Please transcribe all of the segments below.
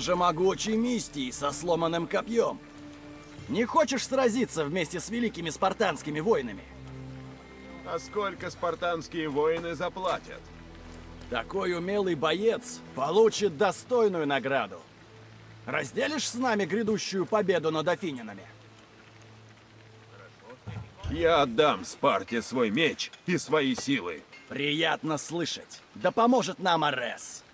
Же могучий Мистий со сломанным копьем. Не хочешь сразиться вместе с великими спартанскими воинами? А сколько спартанские воины заплатят? Такой умелый боец получит достойную награду. Разделишь с нами грядущую победу над афининами? Я отдам Спарте свой меч и свои силы. Приятно слышать. Да поможет нам Арес.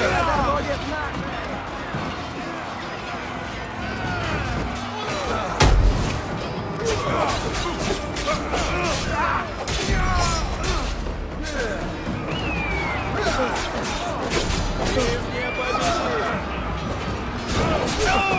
Врага ловит нас! Oh!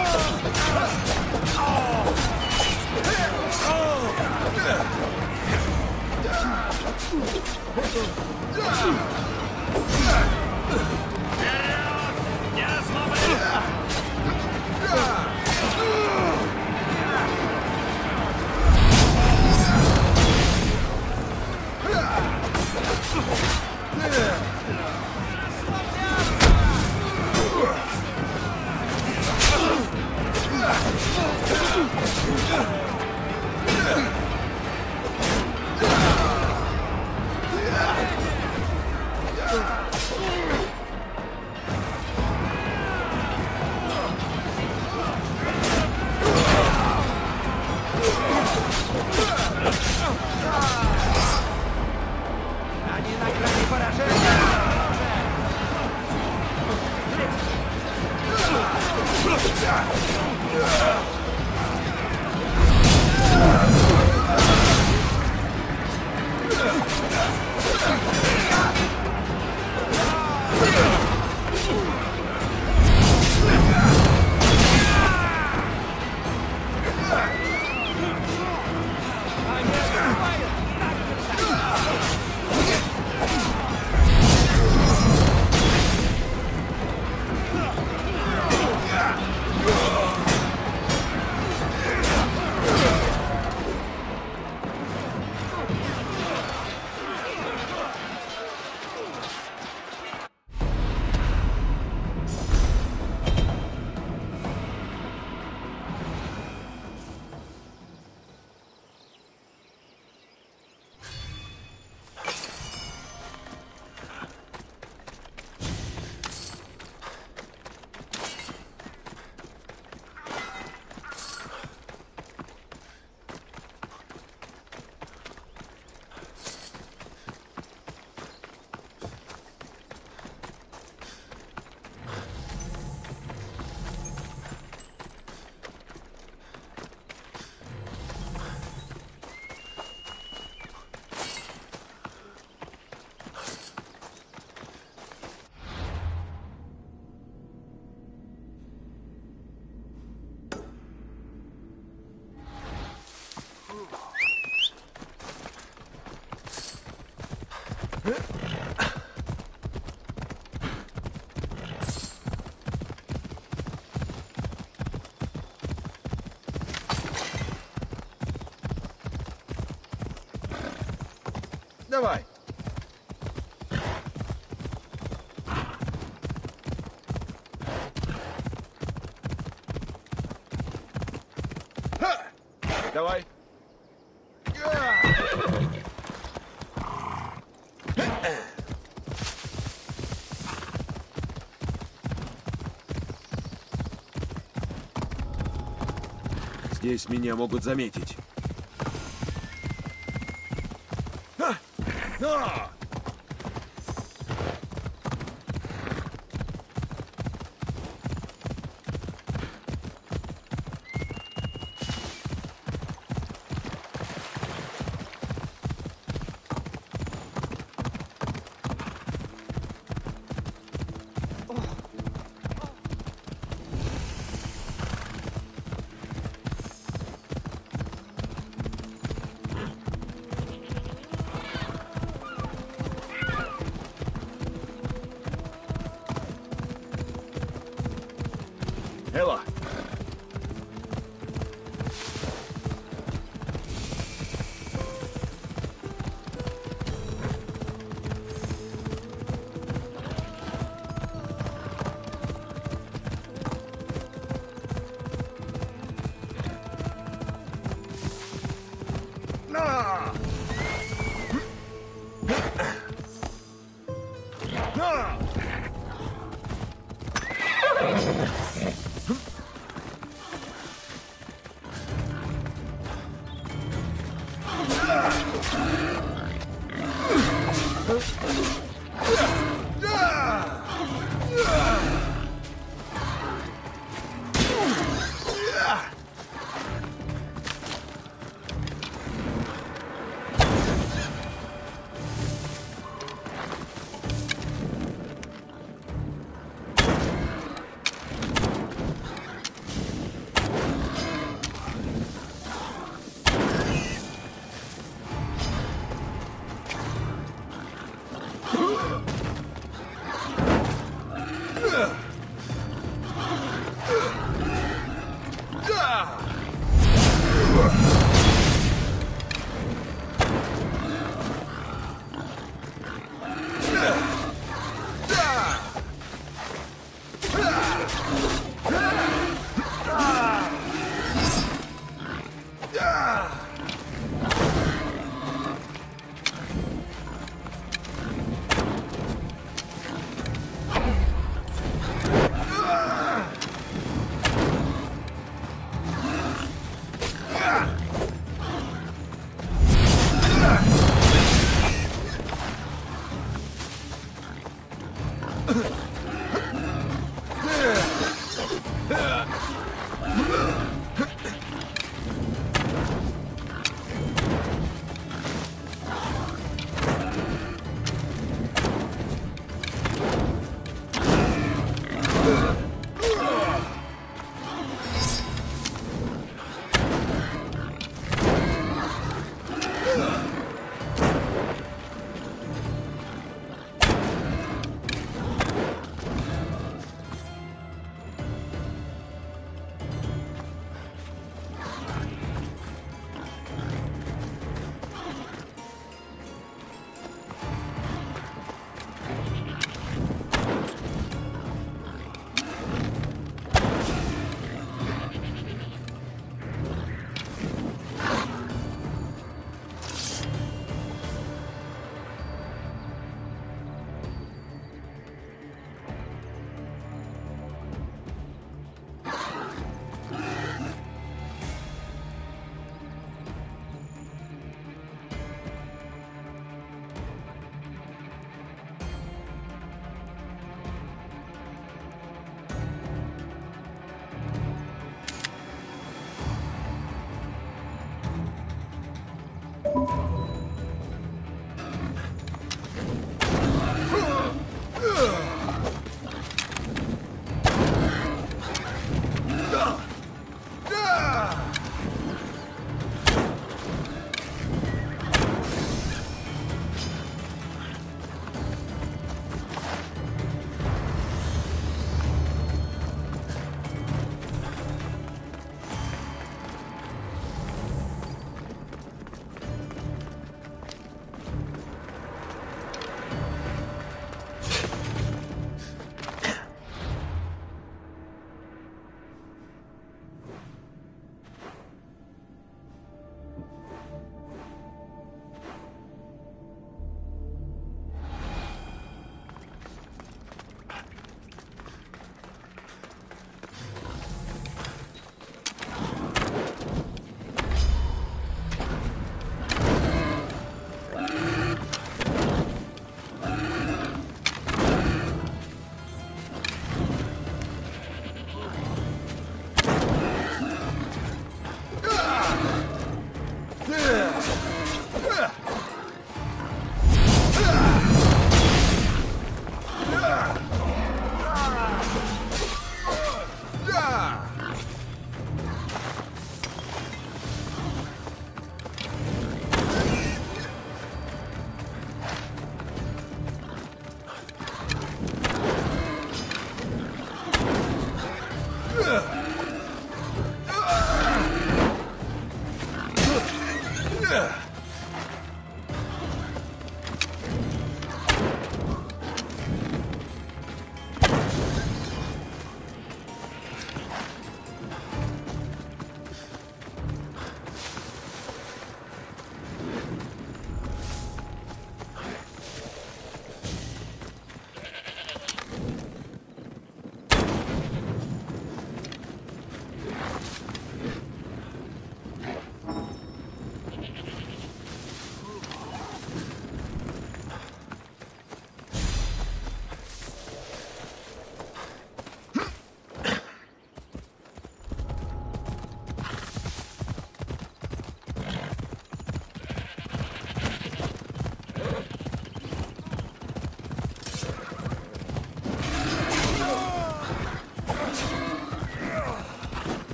Давай. Ха! Давай. Здесь меня могут заметить.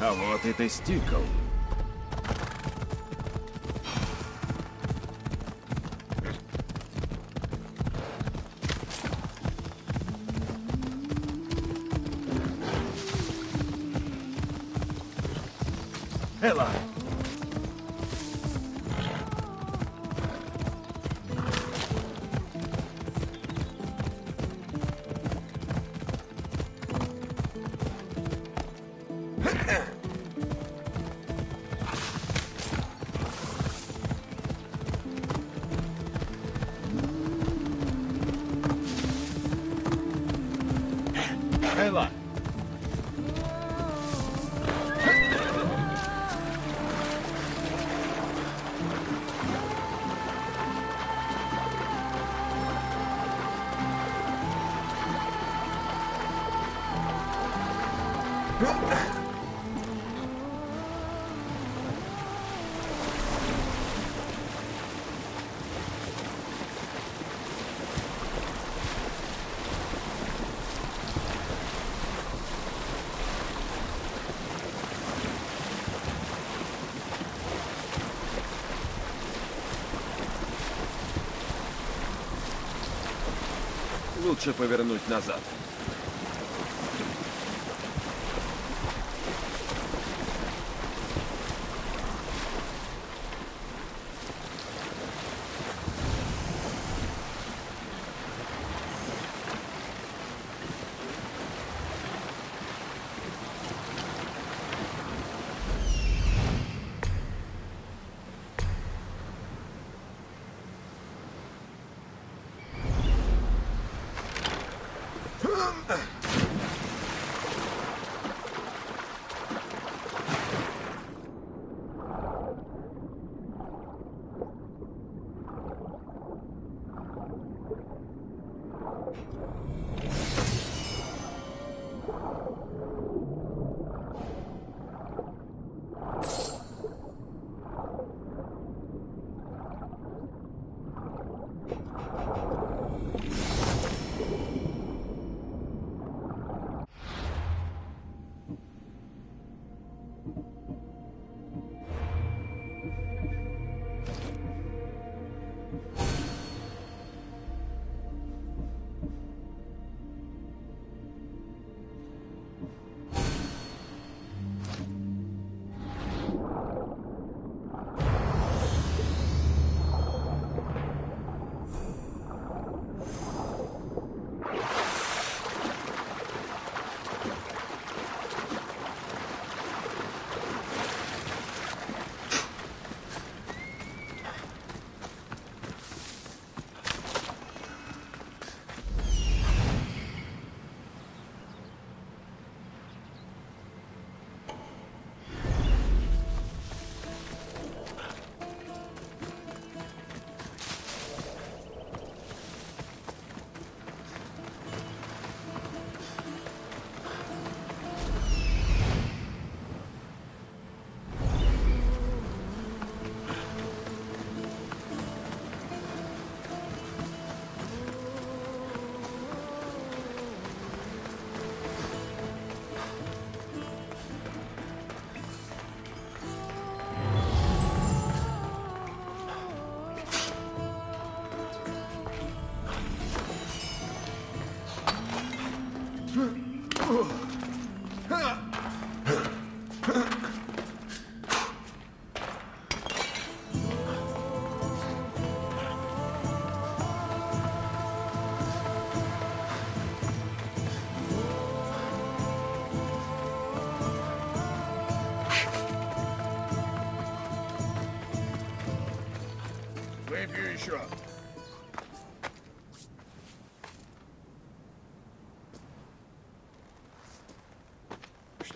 А вот и тестикл. Лучше повернуть назад.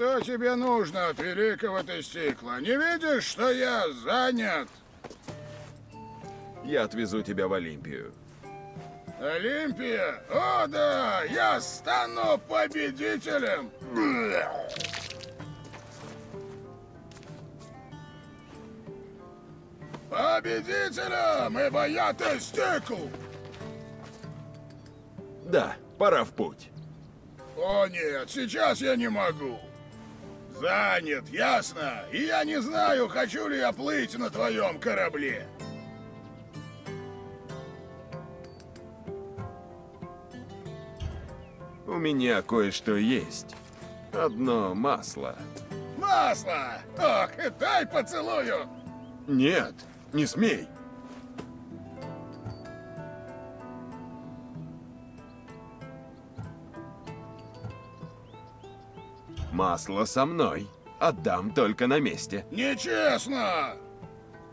Что тебе нужно от великого тестикла? Не видишь, что я занят? Я отвезу тебя в Олимпию. Олимпия? О, да! Я стану победителем! Победителем, ибо я тестикл! Да, пора в путь. О нет, сейчас я не могу. Занят, ясно? И я не знаю, хочу ли я плыть на твоем корабле. У меня кое-что есть. Одно масло. Масло! Ох, дай поцелую! Нет, не смей. Масло со мной. Отдам только на месте. Нечестно!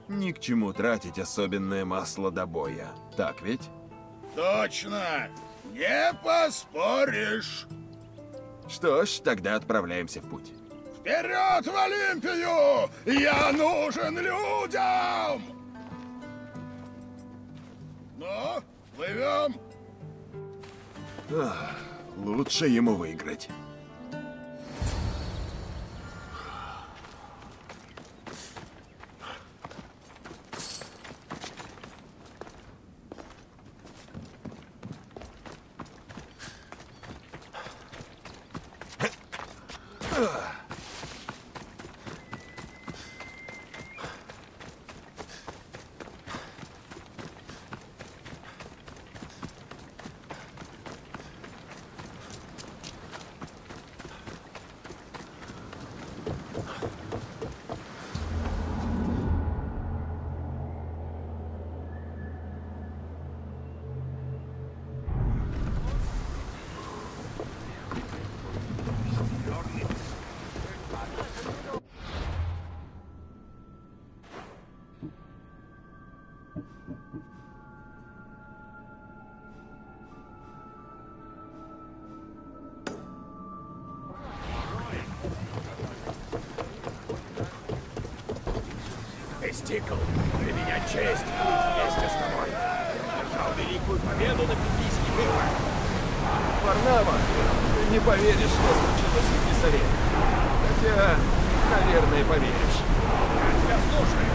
Ни к чему тратить особенное масло до боя. Так ведь? Точно! Не поспоришь! Что ж, тогда отправляемся в путь. Вперед в Олимпию! Я нужен людям! Ну, плывем? Ах, лучше ему выиграть. Тикл, для меня честь быть вместе с тобой. Ты одержал великую победу на Пикийский выпад. Варнава, ты не поверишь, что случилось в Писаре. Хотя, наверное, поверишь. Я тебя слушаю.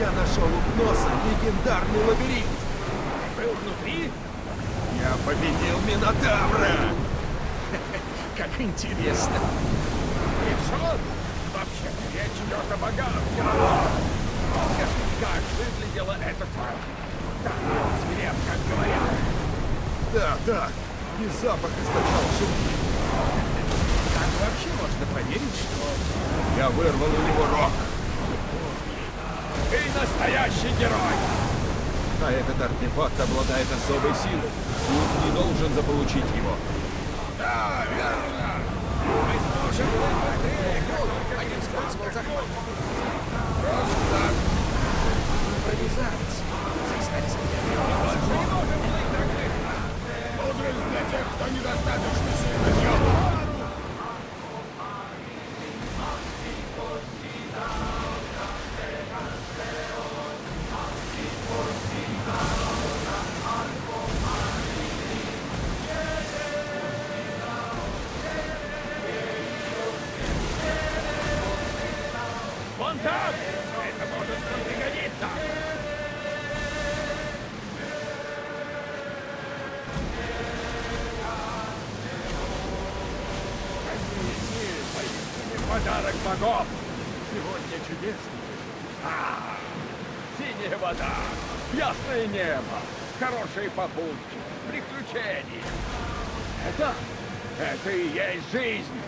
Я нашел у Гноса легендарный лабиринт. Ты был внутри? Я победил Минотавра! Как интересно. И все? Вообще-то речь идет о богах, как выглядела эта тварь? Так, свиреп, как говорят. Да, да. И запах источал шумки. Как вообще можно поверить, что Я вырвал у него рог. ты настоящий герой? А этот артефакт обладает особой силой. Клуб не должен заполучить его. Да, верно. Мы быть быстрее, как один использовал захват. Просто так. Импровизация. Заставить себя. Больше не. Мудрость для тех, кто недостаточно сильно бьет. Хорошие попутки, приключения. Это, это и есть жизнь.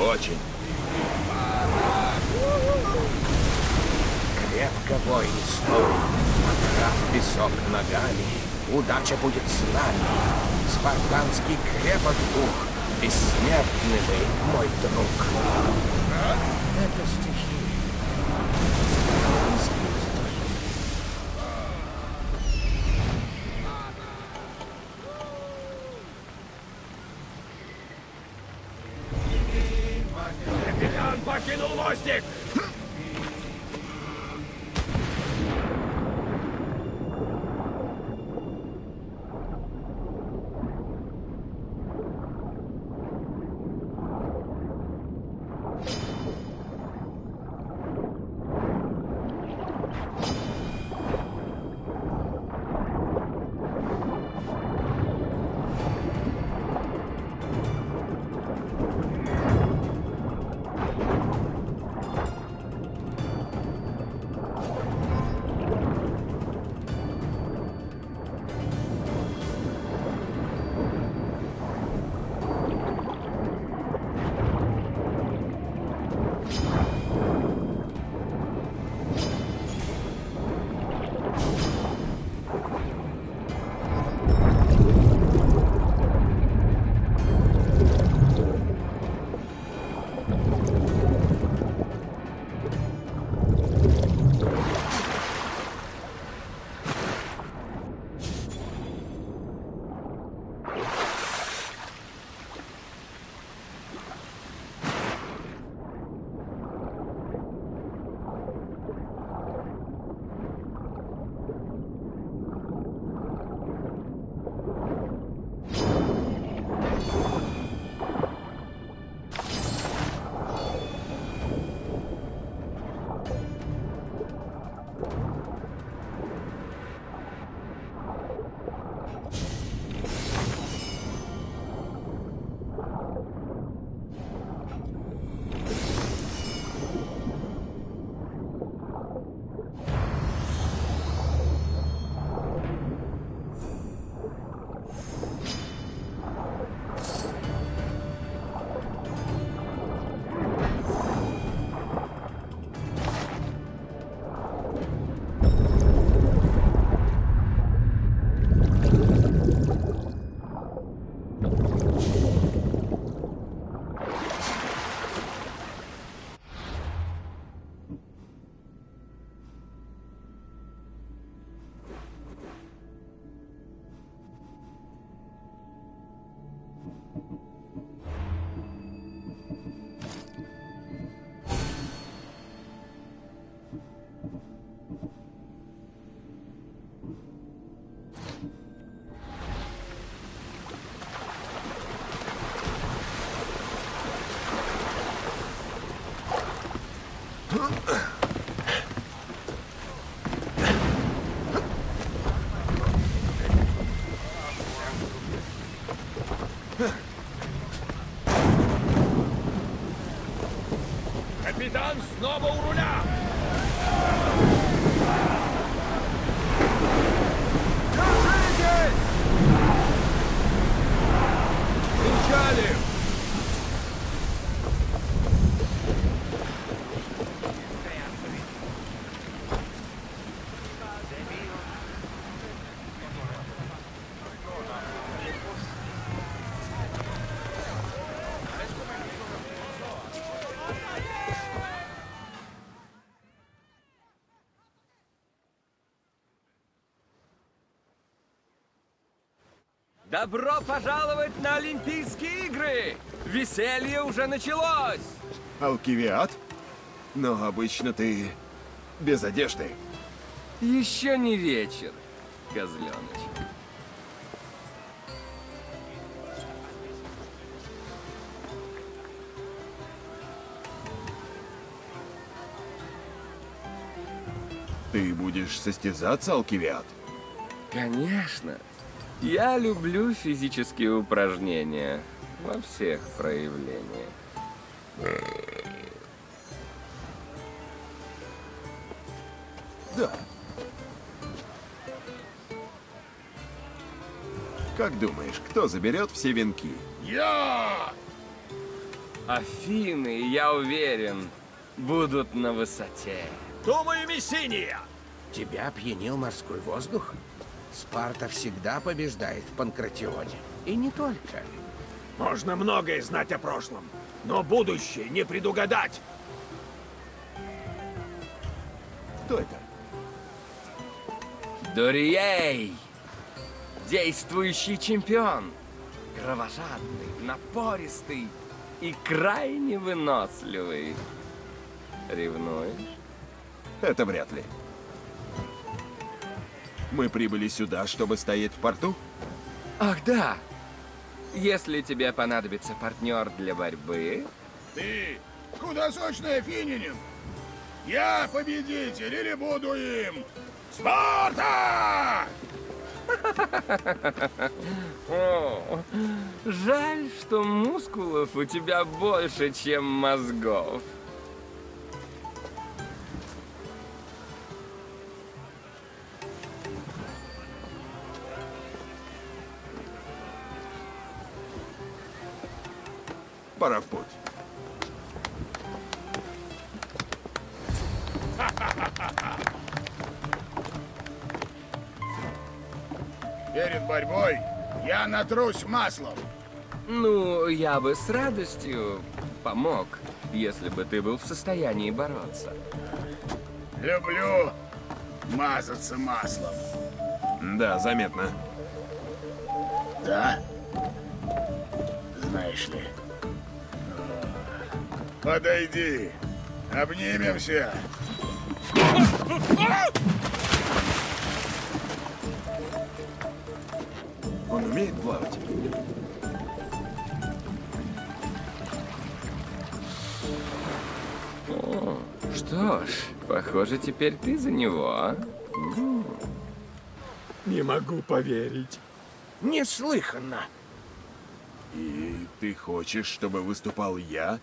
Очень. Крепко, воин, стой. Потрав песок ногами, удача будет с нами. Спартанский крепок дух, бессмертный мой друг. Это стихи. Капитан снова у руля! Держитесь! Кричали! Добро пожаловать на Олимпийские игры! Веселье уже началось! Алкивиад? Но обычно ты без одежды. Еще не вечер, козленыч. Ты будешь состязаться, Алкивиад? Конечно. Я люблю физические упражнения во всех проявлениях. Да. Как думаешь, кто заберет все венки? Я! Афины, я уверен, будут на высоте. Думаю, Мессиния! Тебя опьянил морской воздух? Спарта всегда побеждает в Панкратионе. И не только. Можно многое знать о прошлом, но будущее не предугадать. Кто это? Дорией! Действующий чемпион! Кровожадный, напористый и крайне выносливый. Ревнуешь? Это вряд ли. Мы прибыли сюда, чтобы стоять в порту? Ах да! Если тебе понадобится партнер для борьбы, Ты худосочный фининин! Я победитель или буду им? Спарта! О, жаль, что мускулов у тебя больше, чем мозгов. Пора в путь. Перед борьбой я натрусь маслом. Ну, я бы с радостью помог, если бы ты был в состоянии бороться. Люблю мазаться маслом. Да, заметно. Да? Знаешь ли. Подойди. Обнимемся. Он умеет плавать? Что ж, похоже, теперь ты за него, а? Не могу поверить. Неслыханно. И ты хочешь, чтобы выступал я?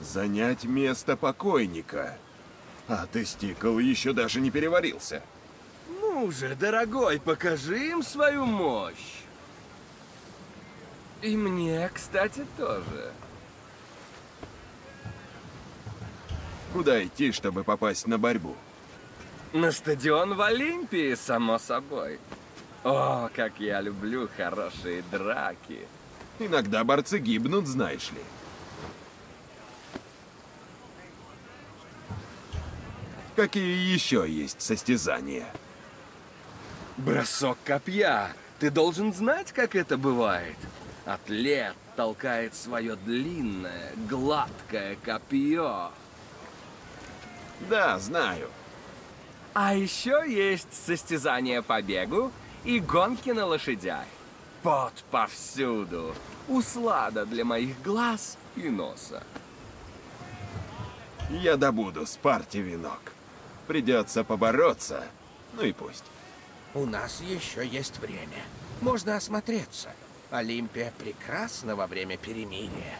Занять место покойника? А ты, Стикл, еще даже не переварился. Ну же, дорогой, покажи им свою мощь. И мне, кстати, тоже. Куда идти, чтобы попасть на борьбу? На стадион в Олимпии, само собой. О, как я люблю хорошие драки. Иногда борцы гибнут, знаешь ли. Какие еще есть состязания? Бросок копья. Ты должен знать, как это бывает. Атлет толкает свое длинное, гладкое копье. Да, знаю. А еще есть состязания по бегу и гонки на лошадях. Пот повсюду. Услада для моих глаз и носа. Я добуду Спарте венок. Придется побороться. Ну и пусть. У нас еще есть время. Можно осмотреться. Олимпия прекрасна во время перемирия.